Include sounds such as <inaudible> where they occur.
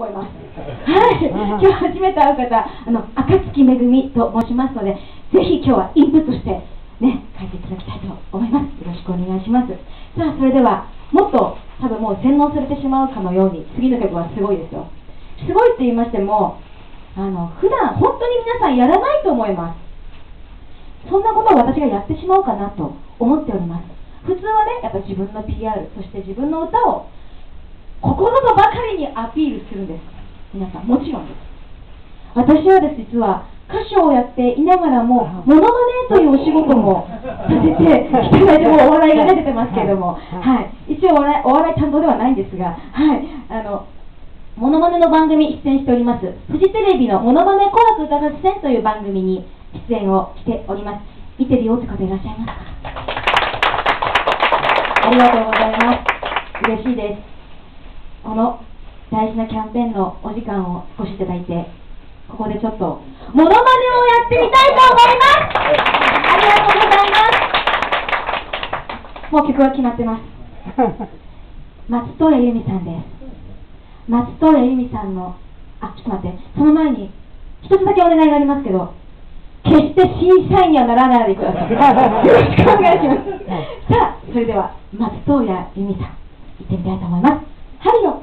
思います。はい、今日初めて会う方、あの暁めぐみと申しますので、ぜひ今日はインプットしてね、書いていただきたいと思います。よろしくお願いします。さあ、それでは、もっと多分もう洗脳されてしまうかのように、次の曲はすごいですよ。すごいって言いましても、あの普段本当に皆さんやらないと思います。そんなことを私がやってしまうかなと思っております。普通はね、やっぱ自分の PR、そして自分の歌をアピールするんです。皆さんもちろんです。私はです実は歌手をやっていながらもモノマネというお仕事も <laughs> させていただいてもお笑いが出てますけれども、はい、一応お笑いお笑い担当ではないんですが、はい、あのモノマネの番組出演しております。フジテレビの「モノマネ紅白歌合戦」という番組に出演をしております。見てるよって方いらっしゃいますか？ありがとうございます。嬉しいです。この大事なキャンペーンのお時間を少しいただいて、ここでちょっと、モノマネをやってみたいと思いますありがとうございますもう曲は決まってます。松任谷由実さんです。松任谷由実さんの、あ、ちょっと待って、その前に、一つだけお願いがありますけど、決して審査員にはならないでください。よろしくお願いします。さあ、それでは、松任谷由実さん、行ってみたいと思います。針を